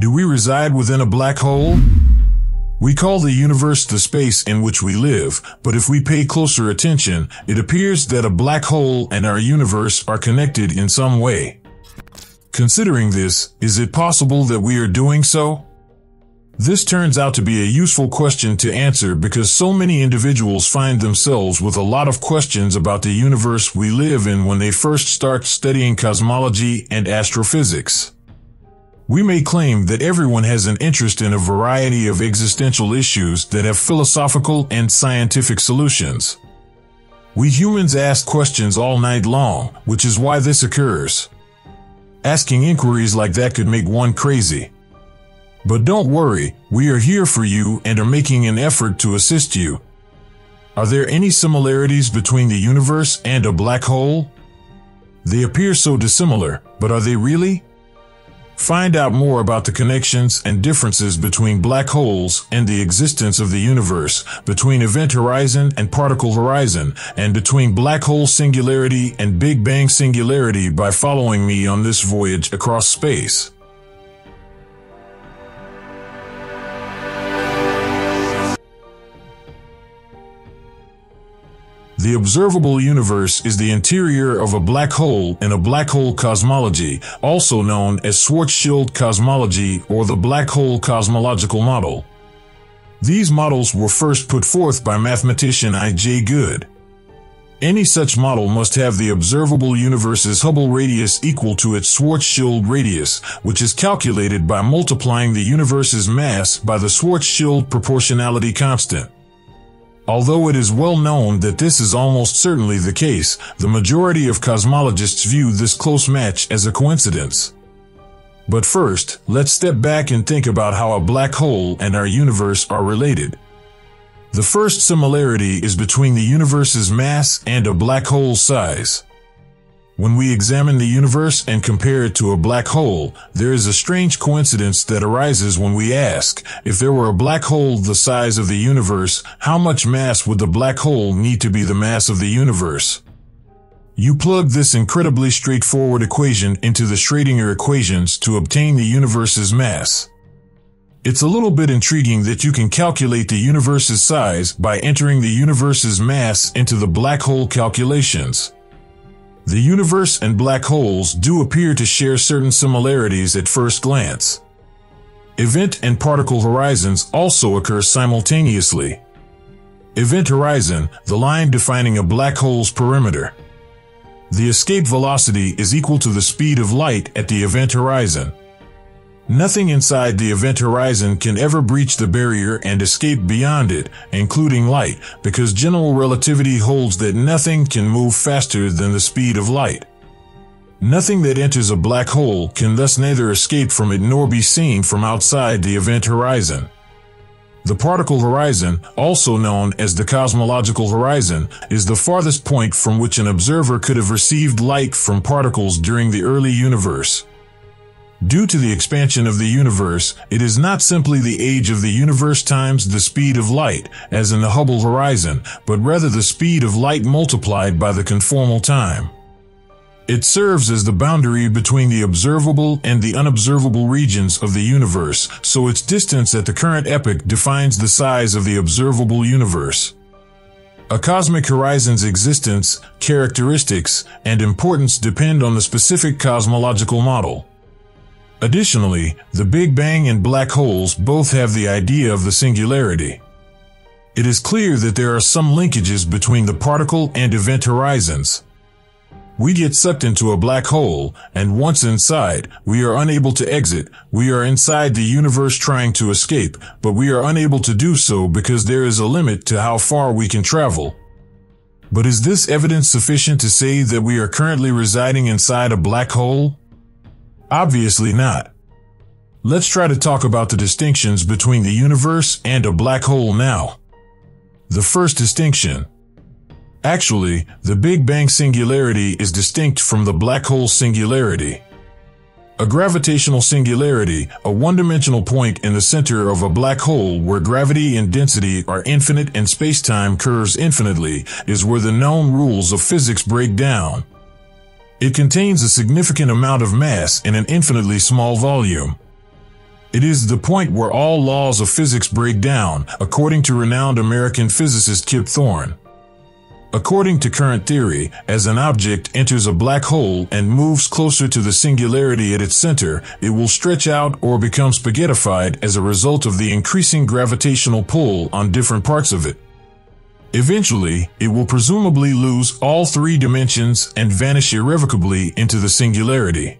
Do we reside within a black hole? We call the universe the space in which we live, but if we pay closer attention, it appears that a black hole and our universe are connected in some way. Considering this, is it possible that we are doing so? This turns out to be a useful question to answer because so many individuals find themselves with a lot of questions about the universe we live in when they first start studying cosmology and astrophysics. We may claim that everyone has an interest in a variety of existential issues that have philosophical and scientific solutions. We humans ask questions all night long, which is why this occurs. Asking inquiries like that could make one crazy. But don't worry, we are here for you and are making an effort to assist you. Are there any similarities between the universe and a black hole? They appear so dissimilar, but are they really? Find out more about the connections and differences between black holes and the existence of the universe, between event horizon and particle horizon, and between black hole singularity and Big Bang singularity by following me on this voyage across space. The observable universe is the interior of a black hole in a black hole cosmology, also known as Schwarzschild cosmology or the black hole cosmological model. These models were first put forth by mathematician I.J. Good. Any such model must have the observable universe's Hubble radius equal to its Schwarzschild radius, which is calculated by multiplying the universe's mass by the Schwarzschild proportionality constant. Although it is well known that this is almost certainly the case, the majority of cosmologists view this close match as a coincidence. But first, let's step back and think about how a black hole and our universe are related. The first similarity is between the universe's mass and a black hole's size. When we examine the universe and compare it to a black hole, there is a strange coincidence that arises when we ask, if there were a black hole the size of the universe, how much mass would the black hole need to be the mass of the universe? You plug this incredibly straightforward equation into the Schrödinger equations to obtain the universe's mass. It's a little bit intriguing that you can calculate the universe's size by entering the universe's mass into the black hole calculations. The universe and black holes do appear to share certain similarities at first glance. Event and particle horizons also occur simultaneously. Event horizon, the line defining a black hole's perimeter. The escape velocity is equal to the speed of light at the event horizon. Nothing inside the event horizon can ever breach the barrier and escape beyond it, including light, because general relativity holds that nothing can move faster than the speed of light. Nothing that enters a black hole can thus neither escape from it nor be seen from outside the event horizon. The particle horizon, also known as the cosmological horizon, is the farthest point from which an observer could have received light from particles during the early universe. Due to the expansion of the universe, it is not simply the age of the universe times the speed of light, as in the Hubble horizon, but rather the speed of light multiplied by the conformal time. It serves as the boundary between the observable and the unobservable regions of the universe, so its distance at the current epoch defines the size of the observable universe. A cosmic horizon's existence, characteristics, and importance depend on the specific cosmological model. Additionally, the Big Bang and black holes both have the idea of the singularity. It is clear that there are some linkages between the particle and event horizons. We get sucked into a black hole, and once inside, we are unable to exit. We are inside the universe trying to escape, but we are unable to do so because there is a limit to how far we can travel. But is this evidence sufficient to say that we are currently residing inside a black hole? Obviously not. Let's try to talk about the distinctions between the universe and a black hole now. The first distinction. Actually, the Big Bang singularity is distinct from the black hole singularity. A gravitational singularity, a one-dimensional point in the center of a black hole where gravity and density are infinite and spacetime curves infinitely, is where the known rules of physics break down. It contains a significant amount of mass in an infinitely small volume. It is the point where all laws of physics break down, according to renowned American physicist Kip Thorne. According to current theory, as an object enters a black hole and moves closer to the singularity at its center, it will stretch out or become spaghettified as a result of the increasing gravitational pull on different parts of it. Eventually, it will presumably lose all three dimensions and vanish irrevocably into the singularity.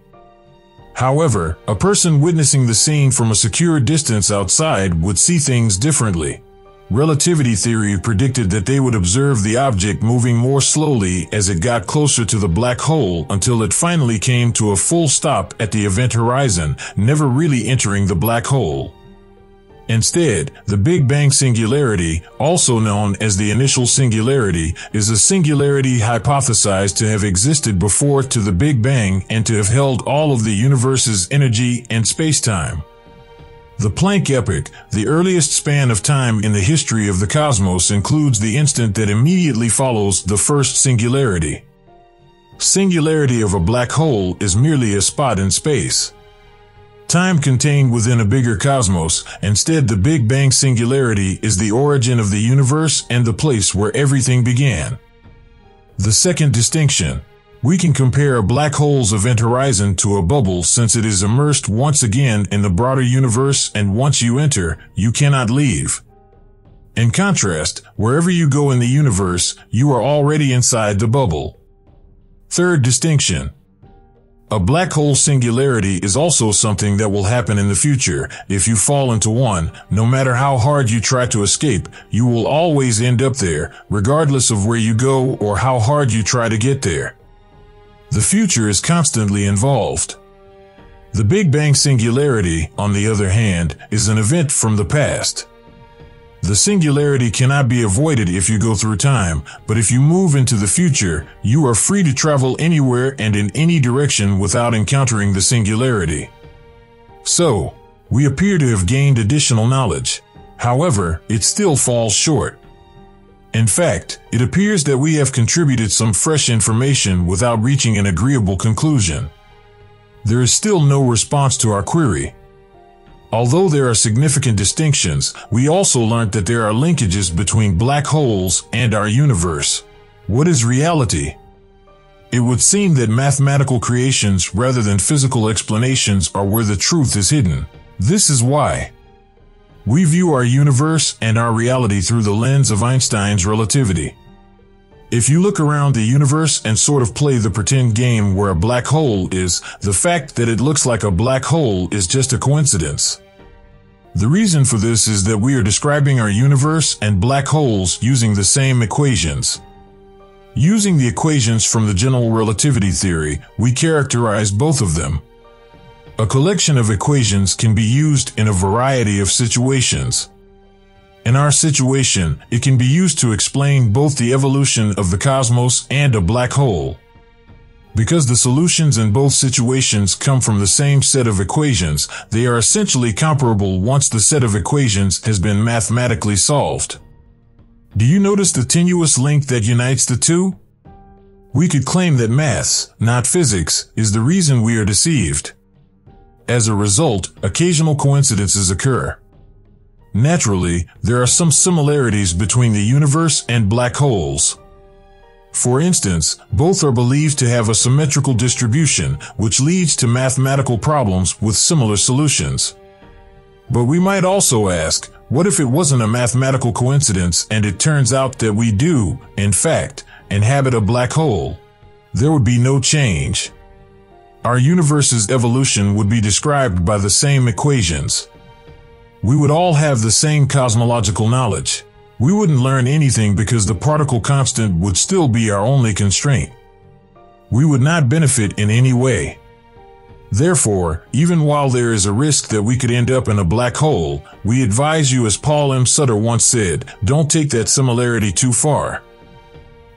However, a person witnessing the scene from a secure distance outside would see things differently. Relativity theory predicted that they would observe the object moving more slowly as it got closer to the black hole until it finally came to a full stop at the event horizon, never really entering the black hole. Instead, the Big Bang singularity, also known as the initial singularity, is a singularity hypothesized to have existed before to the Big Bang and to have held all of the universe's energy and spacetime. The Planck epoch, the earliest span of time in the history of the cosmos includes the instant that immediately follows the first singularity. Singularity of a black hole is merely a spot in space. Time contained within a bigger cosmos, instead the Big Bang singularity is the origin of the universe and the place where everything began. The second distinction, we can compare a black hole's event horizon to a bubble since it is immersed once again in the broader universe and once you enter, you cannot leave. In contrast, wherever you go in the universe, you are already inside the bubble. Third distinction. A black hole singularity is also something that will happen in the future. If you fall into one, no matter how hard you try to escape, you will always end up there, regardless of where you go or how hard you try to get there. The future is constantly involved. The Big Bang singularity, on the other hand, is an event from the past. The singularity cannot be avoided if you go through time, but if you move into the future, you are free to travel anywhere and in any direction without encountering the singularity. So, we appear to have gained additional knowledge. However, it still falls short. In fact, it appears that we have contributed some fresh information without reaching an agreeable conclusion. There is still no response to our query. Although there are significant distinctions, we also learned that there are linkages between black holes and our universe. What is reality? It would seem that mathematical creations rather than physical explanations are where the truth is hidden. This is why. We view our universe and our reality through the lens of Einstein's relativity. If you look around the universe and sort of play the pretend game where a black hole is, the fact that it looks like a black hole is just a coincidence. The reason for this is that we are describing our universe and black holes using the same equations. Using the equations from the general relativity theory, we characterize both of them. A collection of equations can be used in a variety of situations. In our situation, it can be used to explain both the evolution of the cosmos and a black hole. Because the solutions in both situations come from the same set of equations, they are essentially comparable once the set of equations has been mathematically solved. Do you notice the tenuous link that unites the two? We could claim that maths, not physics, is the reason we are deceived. As a result, occasional coincidences occur. Naturally, there are some similarities between the universe and black holes. For instance, both are believed to have a symmetrical distribution, which leads to mathematical problems with similar solutions. But we might also ask, what if it wasn't a mathematical coincidence and it turns out that we do, in fact, inhabit a black hole? There would be no change. Our universe's evolution would be described by the same equations. We would all have the same cosmological knowledge. We wouldn't learn anything because the particle constant would still be our only constraint. We would not benefit in any way. Therefore, even while there is a risk that we could end up in a black hole, we advise you as Paul M. Sutter once said, don't take that similarity too far.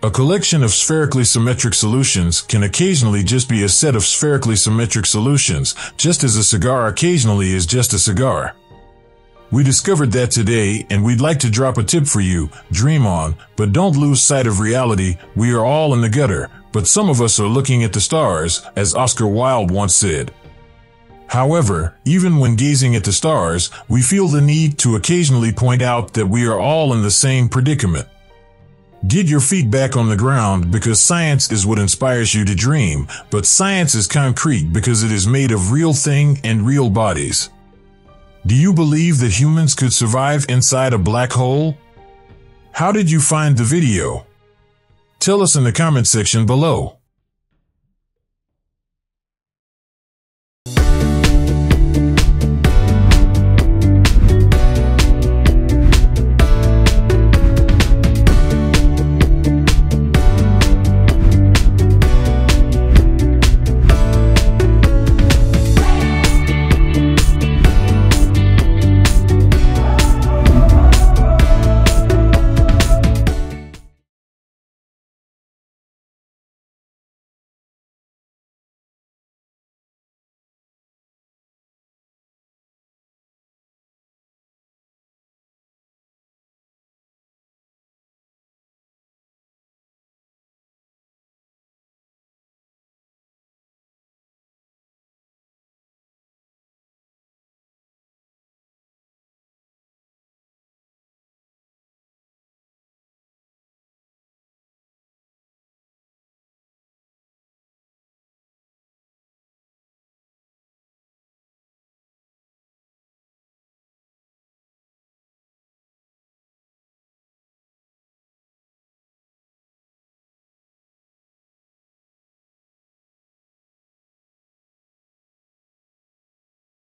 A collection of spherically symmetric solutions can occasionally just be a set of spherically symmetric solutions, just as a cigar occasionally is just a cigar. We discovered that today, and we'd like to drop a tip for you. Dream on, but don't lose sight of reality. We are all in the gutter, but some of us are looking at the stars, as Oscar Wilde once said. However, even when gazing at the stars, we feel the need to occasionally point out that we are all in the same predicament. Get your feet back on the ground because science is what inspires you to dream, but science is concrete because it is made of real thing and real bodies. Do you believe that humans could survive inside a black hole? How did you find the video? Tell us in the comment section below.